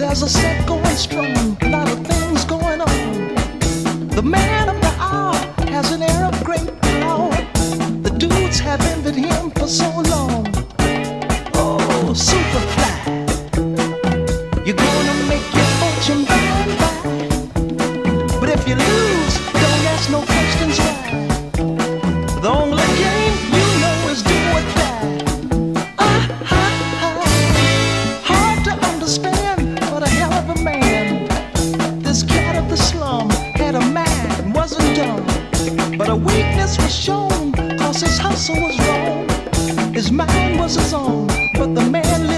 There's a set going strong, a lot of things going on. The man of the hour has an air of great power. The dudes have envied him for so long. Oh, super fly. You're gonna make your fortune by and by. But if you lose, But a weakness was shown, cause his hustle was wrong. His mind was his own, but the man